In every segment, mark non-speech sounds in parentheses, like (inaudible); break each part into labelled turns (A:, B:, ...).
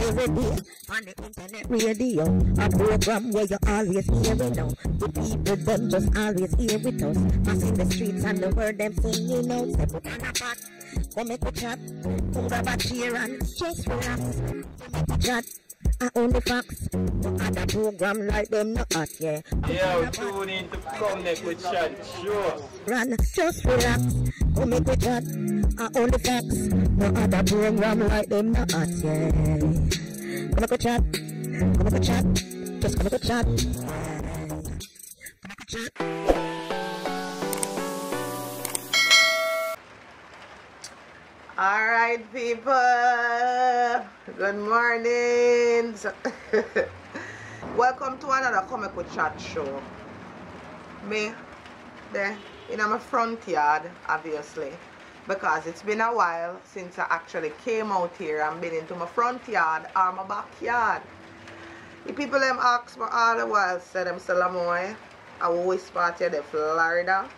A: every day on the internet radio. A program where you always hear it now. The people them just always hear with us. Passing the streets and the word them singing out. Say put on a pot, come make a chat. Come grab a chair and just relax. Come make a chat. I own the facts. No other program like them not hot, yeah.
B: Yo, tune in to Come Connect with Chat sure.
A: Run, just relax. Come make a chat. I own the facts. No other program like them not hot, yeah. Come make a chat. Come make a chat. Just come make a chat. Come make a chat.
C: All right, people. Good morning. (laughs) Welcome to another Comic with Chat show. Me, there in my front yard, obviously, because it's been a while since I actually came out here and been into my front yard or my backyard. The people them ask me all the while, say them Salamoy, I always party in Florida.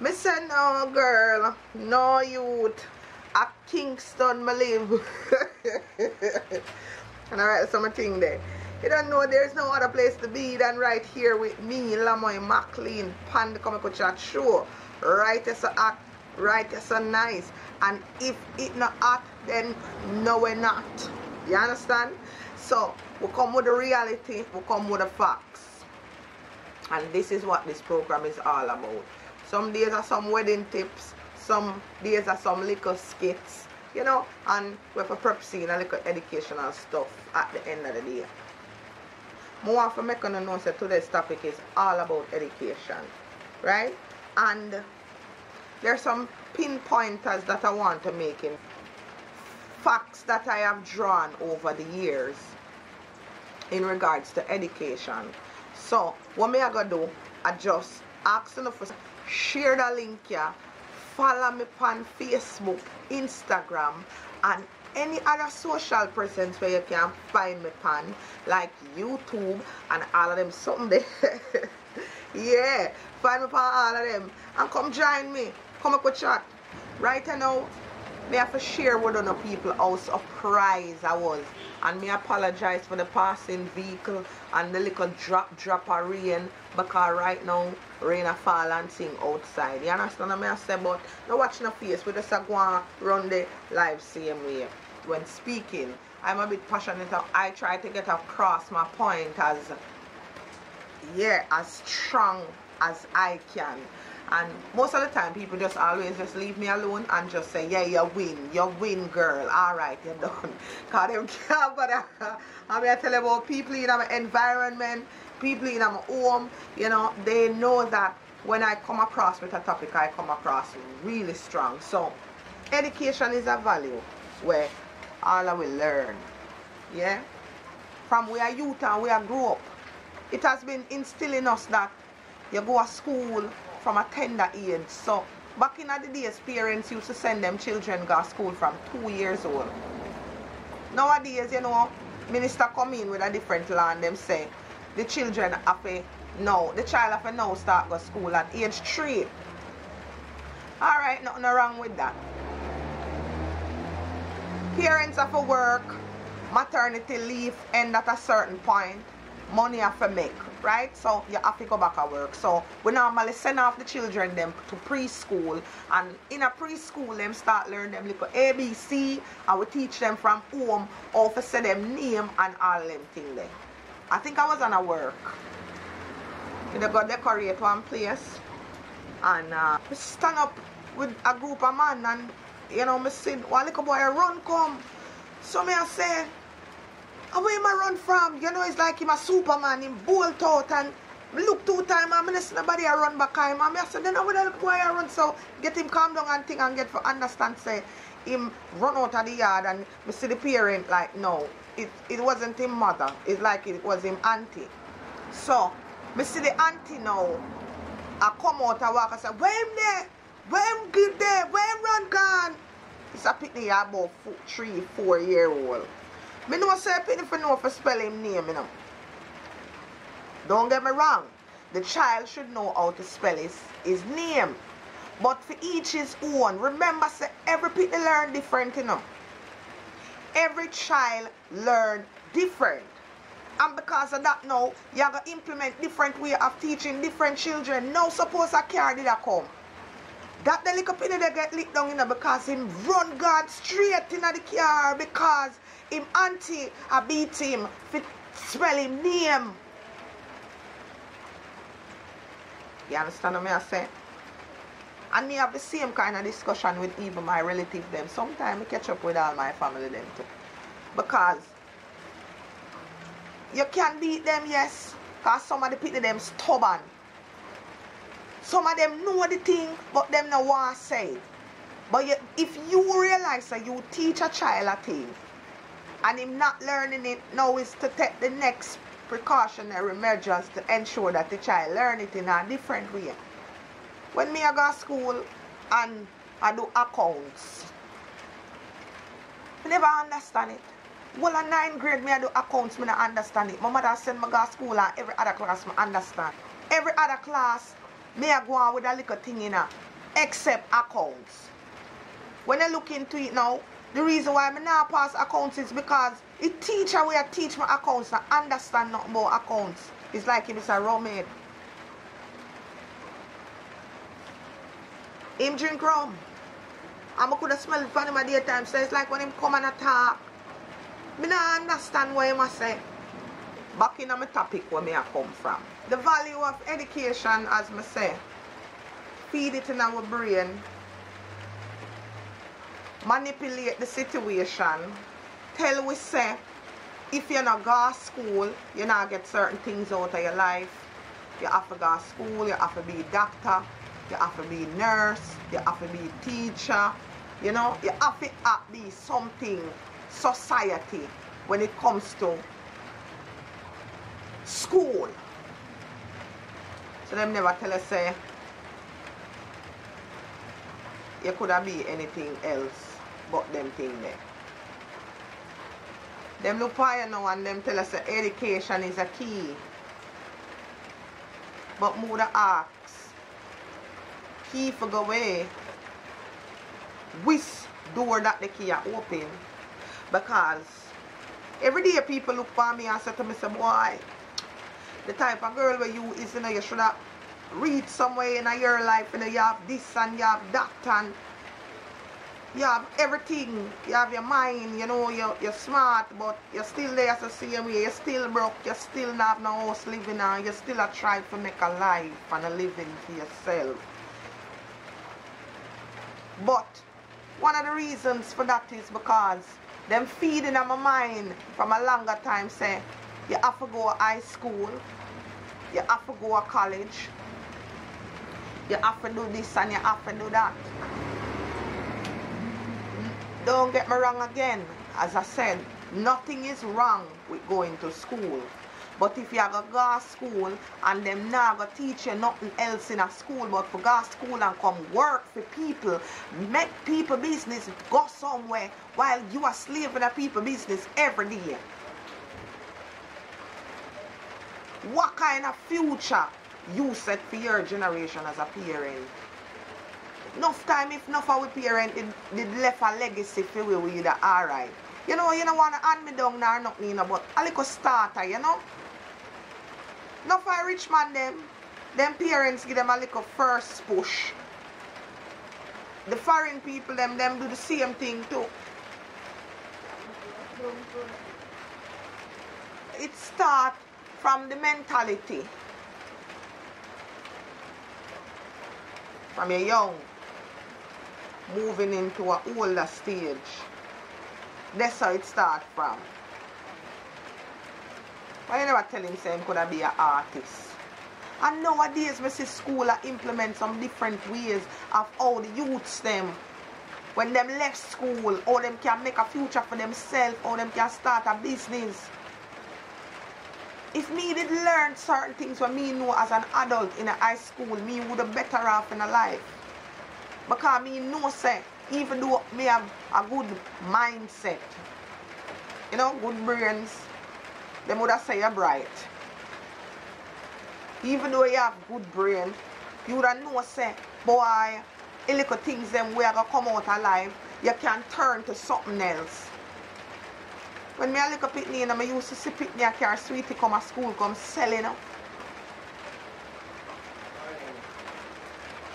C: Me say no girl, no youth. At Kingston me live. and I write some thing there. You don't know there's no other place to be than right here with me, Lamoy McLean, Pan the Comic Chat Show. Right as a act, right as a nice. And if it not hot, then no we're not. You understand? So we come with the reality, we come with the facts. And this is what this program is all about. Some days are some wedding tips, some days are some little skits, you know, and we have a prep scene a little educational stuff at the end of the day. More want to you know that today's topic is all about education, right? And there are some pinpointers that I want to make in facts that I have drawn over the years in regards to education. So what me I gonna do? I just ask you for share the link here, follow me on Facebook, Instagram, and any other social presence where you can find me on, like YouTube and all of them something (laughs) yeah, find me on all of them and come join me. Come up with chat. Right now, me have to share with other people how surprised I was. And me apologize for the passing vehicle and the little drop drop of rain because right now rain a fall and sing outside. You understand what I say? But no watch no face. We just go and run the live same way. When speaking, I'm a bit passionate. I try to get across my point as yeah, as strong as I can. And most of the time, people just always just leave me alone and just say, yeah, you win. You win, girl. All right, you're done. (laughs) Because they can't, but I'm going to tell about people in my environment, people in my home, you know, they know that when I come across with a topic, I come across really strong. So, education is a value where all I will learn. Yeah? From where youth and where I grew up, it has been instilling us that you go to school from a tender age. So back in the days, parents used to send them children go to school from two years old. Nowadays, you know, minister come in with a different law and them say the children have to now, the child have to now start go school at age three. Alright, nothing wrong with that. Parents have to work, maternity leave end at a certain point money have to make, right? So you have to go back at work. So we normally send off the children them to preschool and in a preschool them start learn them little ABC and we teach them from home how to say them name and all them thing there. I think I was on a work. They go decorate one place and uh, stand up with a group of man and you know me see one little boy run come. So me I say and where him a run from? You know, it's like him a Superman, him bolt out and look two times and I see nobody a run back him. And I said, then how would I look why I run? So get him calm down and think and get for understand say him run out of the yard and me see the parent like no, it it wasn't him mother. It's like it was him auntie. So me see the auntie now. I come out and walk and say, where him there? Where him get there? Where him run gone? It's a picnic about four year old. Me know say penny for know for spell him name, you know. Don't get me wrong. The child should know how to spell his, his name. But for each his own. Remember, say every people learn different, you know. every child learn different. And because of that now, you have to implement different way of teaching different children. Now suppose a car did come. That the little penny they get licked down you know, because him run God straight in the car because him auntie a beat him fit spell him name. You understand what I say? And me have the same kind of discussion with even my relative them. Sometimes I catch up with all my family them too. Because you can beat them, yes. Because some of the people them stubborn. Some of them know the thing, but them no want to say. But you, if you realize that you teach a child a thing, and him not learning it now is to take the next precautionary measures to ensure that the child learn it in a different way. When me I go to school and I do accounts, I never understand it. Well, in ninth grade, me I do accounts, me not understand it. My mother send me go to school and every other class me understand. Every other class, me I go on with a little thing in it, except accounts. When I look into it now, the reason why I now pass accounts is because it teach how I teach my accounts and understand about accounts. It's like if it's a roommate. Him drink rum. And I could have smelled it from him at daytime. So it's like when him come and attack. Me not understand what he must say. Back in my topic where me I come from. The value of education, as me say, feed it in our brain manipulate the situation, tell we say, if you're not go to school, you're not get certain things out of your life. You have to go to school, you have to be a doctor, you have to be a nurse, you have to be teacher, you know, you have to be something society when it comes to school. So them never tell us say you could have be anything else but them thing there. Them look you now and them tell us that education is a key. But more the ask, key for go away, which door that the key are open. Because every day people look for me and say to me, say, boy, the type of girl where you is, you know, you should have read somewhere in your life, you know, you have this and you have that and you have everything. You have your mind, you know, you're, you're smart, but you're still there as the same way. You're still broke. You still not have no house living on. You still a try to make a life and a living for yourself. But one of the reasons for that is because them feeding on my mind from a longer time say you have to go to high school, you have to go to college, you have to do this and you have to do that. Don't get me wrong again. As I said, nothing is wrong with going to school. But if you have a go to school and them not go teach you nothing else in a school but for go to school and come work for people, make people business, go somewhere while you are slave in a people business every day. What kind of future you set for your generation as a parent? Enough time if enough our parents did, did left a legacy for we with the alright. You know, you don't want to hand me down nor nothing, you know, but a little starter, you know. Enough for a rich man them, them parents give them a little first push. The foreign people them them do the same thing too. It start from the mentality. From a young moving into a older stage. That's how it starts from. Why you never tell him say he could be an artist. And nowadays we school implement some different ways of how the youths them when them left school, how them can make a future for themselves, how them can start a business. If me did learn certain things when me know as an adult in a high school, me would have better off in a life. Because me know say, even though me have a good mindset, you know, good brains, them would have say you're bright. Even though you have good brain, you would have know say, boy, a little things them we are gonna come out alive, you can turn to something else. When me a little pitney and I used to see pitney a car sweetie come to school come selling up.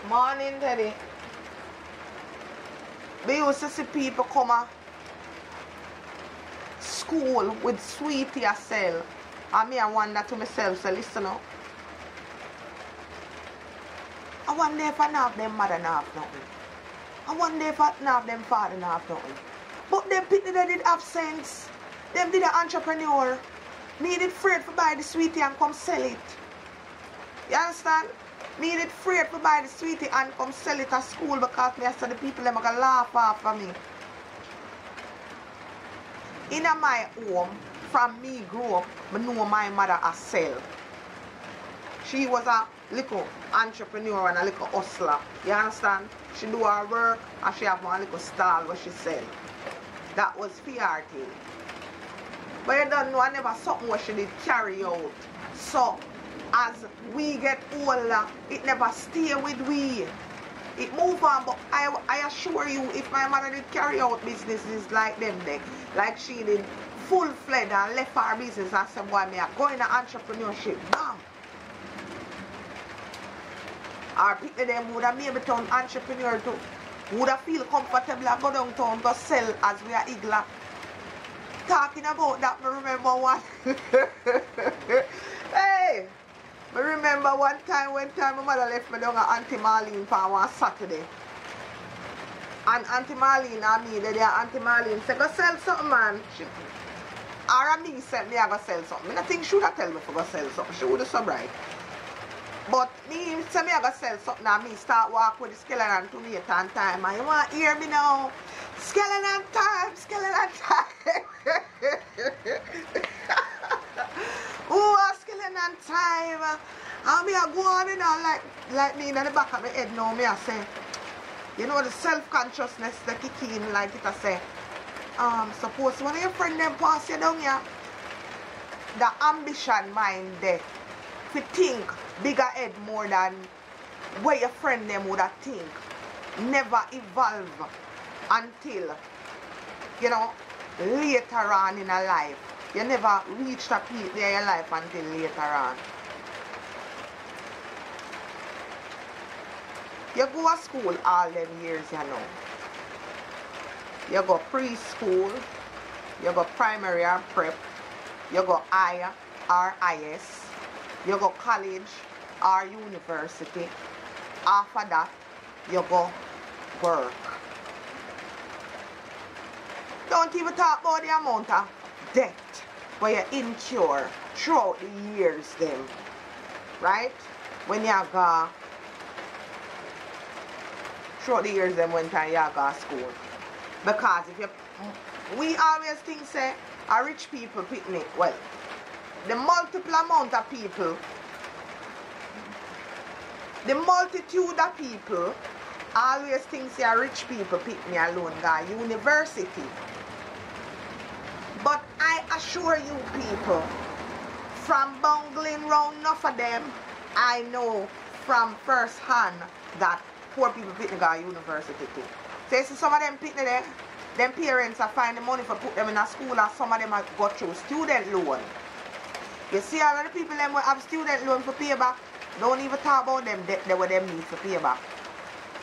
C: Morning, Teddy. We used to see people come to school with sweetie a sell. And me I wonder to myself, so listen up. I wonder if I have them mother not have nothing. I wonder if I have them father not have nothing. But them people that did have sense. Them did an entrepreneur. Needed afraid to buy the sweetie and come sell it. You understand? Needed free to buy the sweetie and come sell it at school because me I said the people them gonna laugh off of me. In my home, from me grew up, I know my mother a sell. She was a little entrepreneur and a little hustler. You understand? She do her work and she have one little stall where she sell. That was thing. But you don't know, I never something where she did carry out. So, as we get older, it never stay with we. It move on, but I, I assure you, if my mother did carry out businesses like them, like she did, full fledged and left her business and said, boy, me are going into entrepreneurship. Bam! Or people them would have maybe turn entrepreneur too. Would have feel comfortable and go downtown to sell as we are igla. Talking about that, I remember one. (laughs) hey! I remember one time, one time my mother left me down at Auntie Marlene for one Saturday. And Auntie Marlene and me, they are Auntie Marlene said, go sell something, man. She, or me said me I go sell something. I think she would have tell me to go sell something. She would have so bright. But me say me I go sell something and me start walk with the skeleton to later and time. And you want to hear me now? Skeleton time, skeleton time. (laughs) oh, skeleton time. And me I go on you know like like me in the back of my head now me I say. You know the self-consciousness that kick in like it I say. Um suppose one of your friend them pass you down here the ambition mind there to think bigger head more than where your friend them would have think. Never evolve until you know later on in a life you never reach that peak there in your life until later on you go to school all them years you know you go preschool you go primary or prep you go I or you go college or university. After that, you go work. Don't even talk about the amount of debt where you incur throughout the years then. Right? When you go throughout the years then when time you go school. Because if you we always think say a rich people picnic. Well, the multiple amount of people, the multitude of people always think they are rich people pick me alone guy university. Assure you people, from bungling round enough of them, I know from first hand that poor people me go university too. So see some of them pick me there, them parents are finding money for put them in a school and some of them are go through student loan. You see a lot of people them have student loan for pay back. Don't even talk about them debt they will them need for pay back.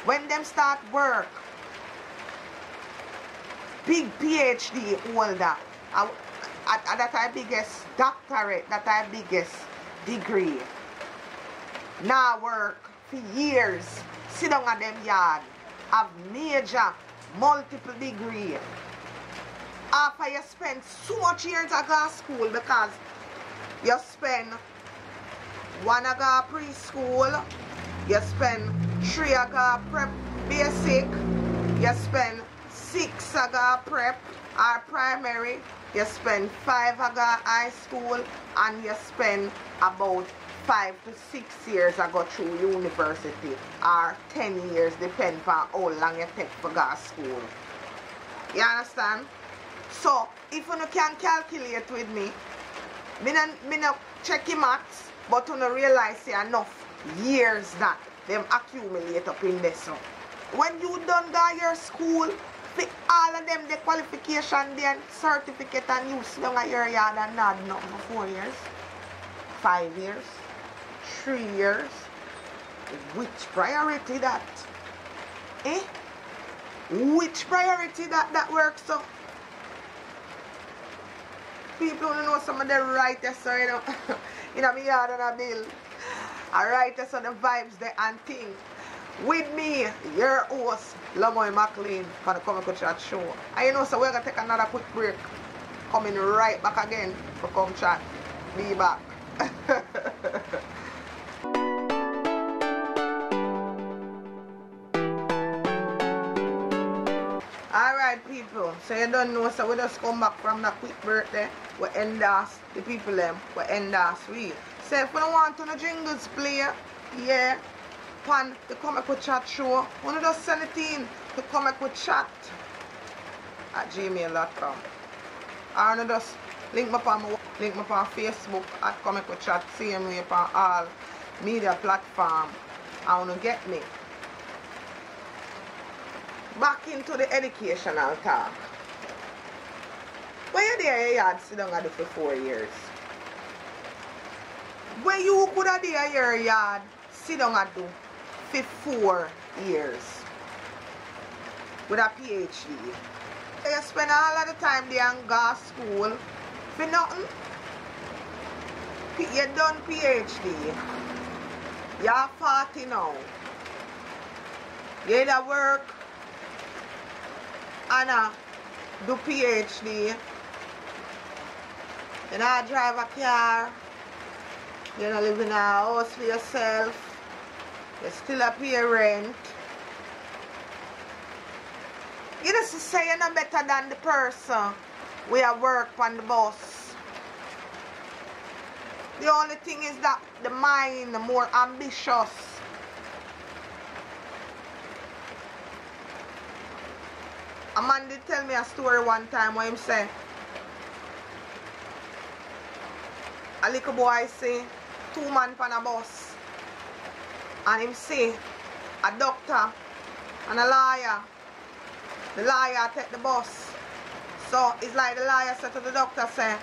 C: When them start work, big PhD holder, at, that our biggest doctorate, that our biggest degree. Now work for years, sit down at them yard, have major, multiple degree. After you spend so much years at school because you spend one aga preschool, you spend three aga prep basic, you spend six aga prep or primary, you spend five aga high school, and you spend about five to six years I go through university or 10 years depend on how long you take for go school. You understand? So, if you can calculate with me, me no, me no check him maths, but you no realize say enough years that them accumulate up in this. When you done got your school, All of them the qualification then certificate and sit down at your yard and nod nothing for four years, five years, three years. Which priority that? Eh? Which priority that that works so? People don't know some of the writers so you know (laughs) you know me yard and a bill. I write on the vibes the and thing. With me, your host, Lamoy McLean, for the Comic Chat Show. And you know, so we're going to take another quick break. Coming right back again for Come Chat. Be back. (laughs) Alright people, so you don't know, so we just come back from that quick birthday. We end us, the people them, we end us we. So if you don't want to know jingles play, yeah, pan the Comic Chat show, want to just send it in to Comic Chat at gmail.com. Or you just link me on my link me on Facebook. Äh, at Comic Chat, same way on all media platform. I want to get me. Back into the educational talk. Where you there, you had sit down at for four years. Where you could have there your yard sit down at do for four years with a PhD. You spend all of the time there and go school for nothing. You done PhD. You're 40 now. You either work Anna do PhD. You know, drive a car. You know, live in a house for yourself. Still a pay rent. You just say you're not better than the person we are work on the bus. The only thing is that the mind the more ambitious. A man did tell me a story one time where him say a little boy see two man on a bus and him see a doctor and a lawyer. The lawyer take the bus. So it's like the lawyer said to the doctor say,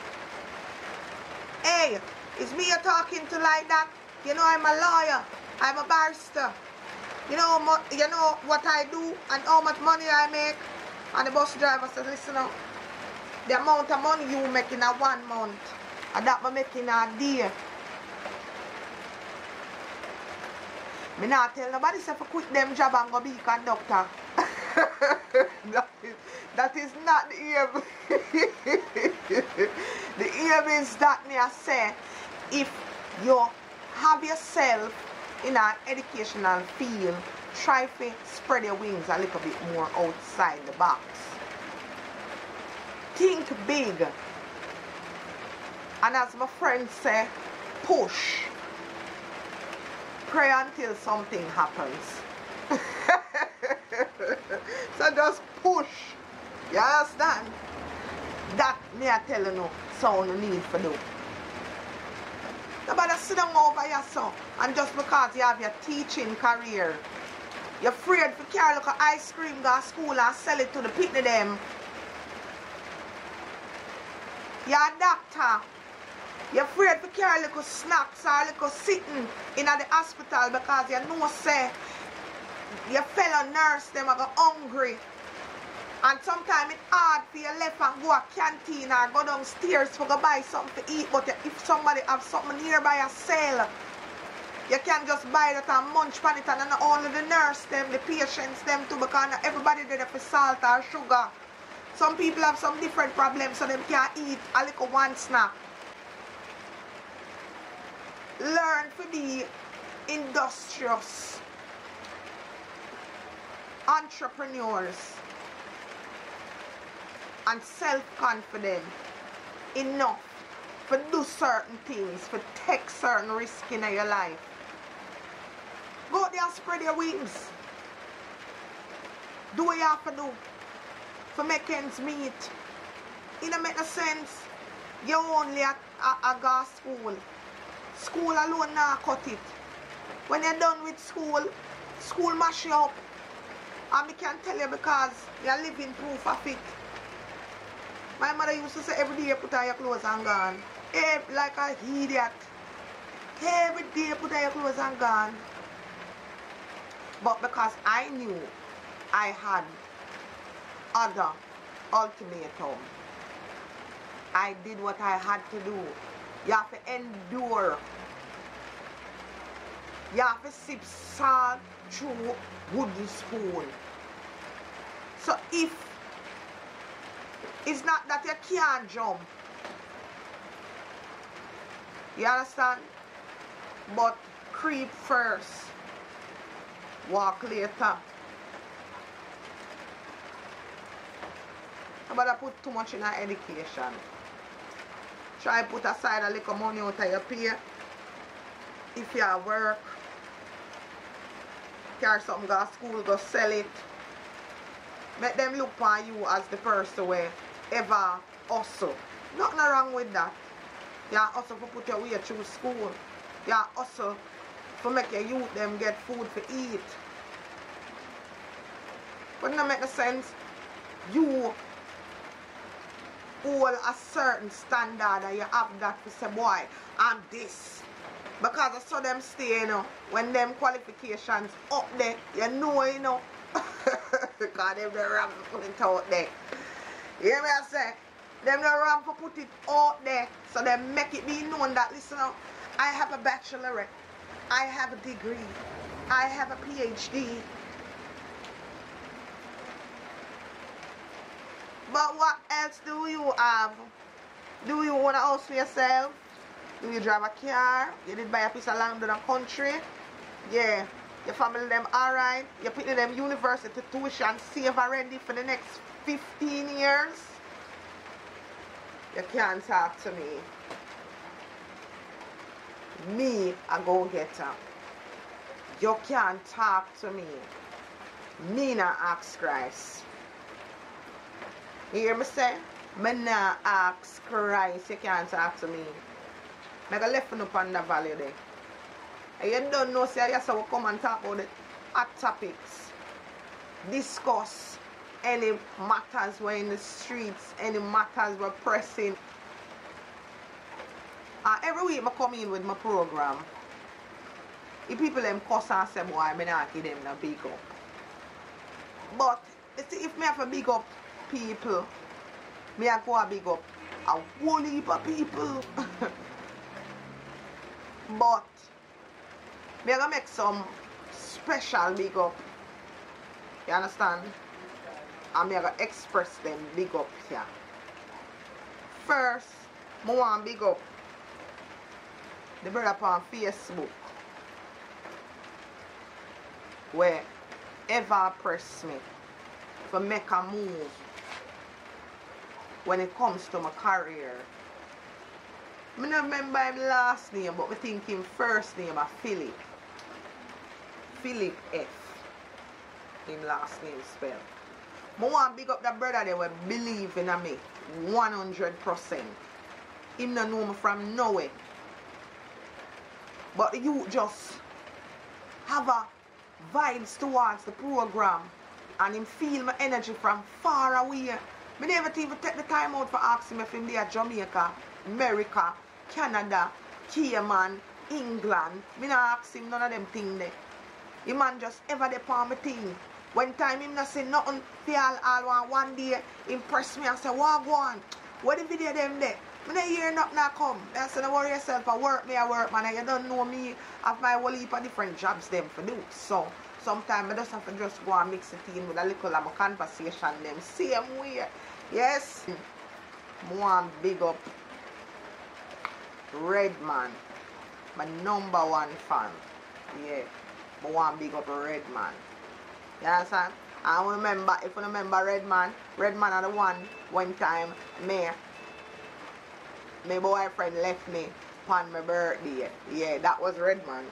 C: Hey, is me you're talking to like that? You know I'm a lawyer. I'm a barrister. You know, you know what I do and how much money I make. And the bus driver said, listen up, the amount of money you make in a one month, and that I make in a day. Me not tell nobody say for quit them job and go be conductor. (laughs) that, is, that is not the aim. (laughs) the aim is that me I say if you have yourself in an educational field try to spread your wings a little bit more outside the box. Think big. And as my friend say, push. Pray until something happens. (laughs) so just push. You understand? That me I tell you no, so you need for do. Nobody sit down over your son and just because you have your teaching career you're afraid to carry like ice cream go to school and sell it to the people them. You're a doctor. You're afraid to carry little snacks or little sitting in the hospital because you know say your fellow nurse them are hungry. And sometimes it's hard for you left and go a canteen or go downstairs for go buy something to eat. But if somebody have something nearby a sale, you can't just buy that and munch on it and not only the nurse them, the patients them too because everybody it for salt or sugar. Some people have some different problems so them can't eat a little one snack. Learn to be industrious. Entrepreneurs. And self-confident enough for do certain things, for take certain risk in your life. Go there and spread your wings. Do what you have to do for make ends meet. It don't make no sense. You only at a, a go school. School alone now cut it. When you're done with school, school mash you up. And me can tell you because you're living proof of it. My mother used to say every day put on your clothes and gone. Every, like a idiot. Every day put on your clothes and gone. But because I knew I had other ultimatum, I did what I had to do. You have to endure. You have to sip salt through wooden spoon. So if it's not that you can't jump, you understand? But creep first, walk later. But I put too much in education. Try put aside a little money out of your pay. If you are work, carry something go to school, go sell it. Make them look on you as the person where ever hustle. Nothing wrong with that. You also for put your way through school. You also for make your youth them get food to eat. Wouldn't that make no sense? You hold a certain standard and you have that for say boy I'm this. Because I saw them stay you know when them qualifications up there you know you know. (laughs) Because them the ram put it out there. You hear me I say? Them the ram for put it out there. So they make it be known that listen now I have a bachelorette. I have a degree. I have a PhD But what else do you have? Do you want a house for yourself? Do you drive a car? You did buy a piece of land in a country? Yeah. Your family them alright? You put them university tuition save already for the next 15 years? You can't talk to me. Me, a go-getter. You can't talk to me. Me not ask Christ. You hear me say? Me not ask Christ. You can't talk to me. I got left up on the valley there. And you don't know, say, yes, I will come and talk about the hot topics. Discuss any matters were in the streets, any matters were pressing. Uh, every week I come in with my program. If people them cuss and say, boy, I not give them no big up. But, see, if me have a big up people, me I go a big up a whole heap of people. (laughs) but, me I gonna make some special big up. You understand? And me gonna express them big up here. First, I want big up the brother on Facebook where ever press me for make a move when it comes to my career. I don't remember him last name, but I think him first name is Philip. Philip F. Him last name spell. I want to big up that brother they will believe in me 100%. Him not know me from nowhere. But you just have a vibes towards the program and him feel my energy from far away. Me never even take the time out for asking him if there Jamaica, America, Canada, Cayman, England. Me not ask him none of them things there. The man just ever there on me thing. When time him not say nothing, for all, all one, one day impress me and say, what go on? What the video them there? Me not hear nothing not come. I say, don't worry yourself, I work me, I work man. You don't know me, I have my whole heap of different jobs them for do. So, sometimes I just have to just go and mix it in with a little of my conversation them. Same way. Yes. One big up Redman. My number one fan. Yeah. I want big up Redman. You understand? I remember, if you remember Redman, Redman are the one, one time, me, my boyfriend left me on my birthday. Yeah, that was Redman.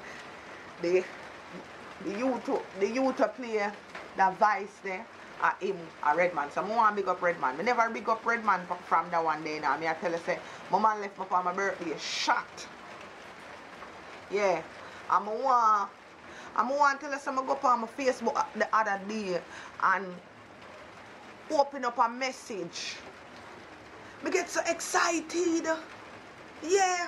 C: The, the youth, the youth play the vice there a him a Redman. So I want to big up Redman. I never big up Redman from that one day now. I tell you say my man left me for my birthday shot. Yeah. And I want And I want to tell you some go up on my Facebook uh, the other day and open up a message. Me get so excited. Yeah.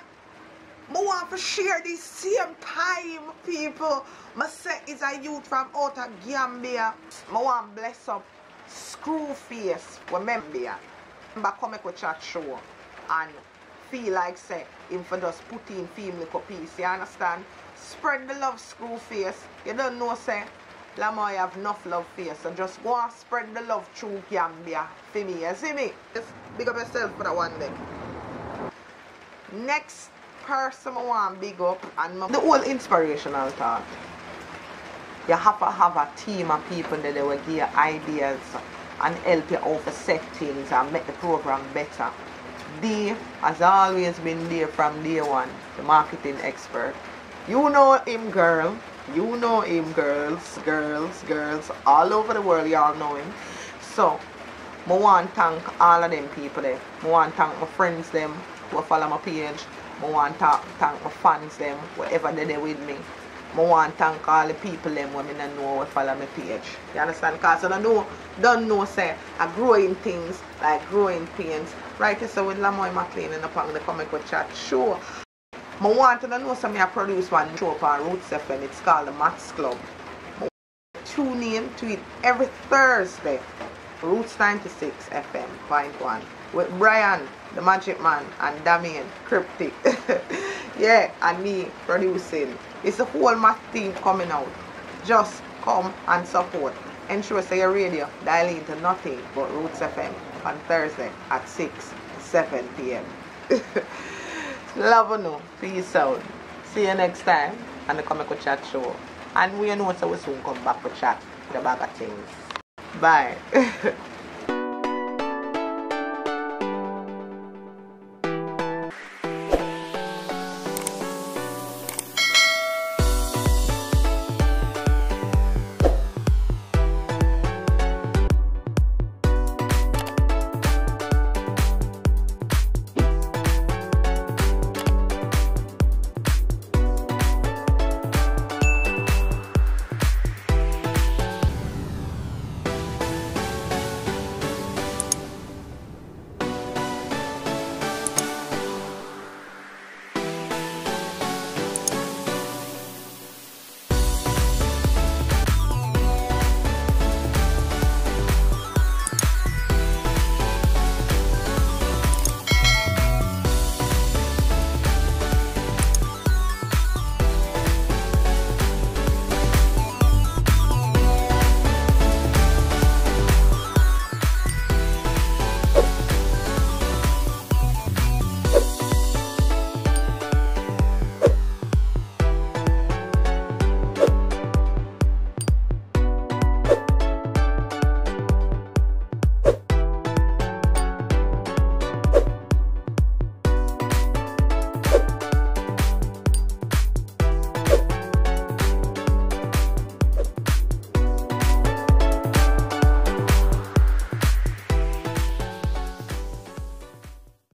C: I want to share this same time, people. My say is a youth from out of Gambia. I want bless up Screwface, remember. Remember come make a chat show and feel like say him for just put in family piece, you understand? Spread the love Screwface. You don't know say Lamoy have enough love for you. So just go and spread the love through Gambia for me. You see me? Just big up yourself for that one day. Next person I want big up and the whole inspirational thought. You have to have a team of people that they will give you ideas and help you out to set things and make the program better. Dave has always been there from day one, the marketing expert. You know him, girl. You know him, girls, girls, girls, all over the world, y'all know him. So, I want to thank all of them people there. I want to thank my friends them who follow my page. I want to thank my fans them, whatever they there with me. I want to thank all the people them who I know who follow my page. You understand? Because I know, don't know, say, I growing things like growing pains. Right, so with Lamoy McLean and upon the comic with chat show. I want to know some I produce one show on Roots FM. It's called the Max Club. Tune in to it every Thursday. Roots 96 FM, point one. With Brian, the Magic Man, and Damien, Cryptic. (laughs) yeah, and me producing. It's a whole math team coming out. Just come and support. Ensure say your radio dial into nothing but Roots FM on Thursday at 6, 7 p.m. (laughs) Love you. Peace out. See you next time on the Comic Chat Show. And we know so we soon come back for chat the bag of things. Bye. (laughs)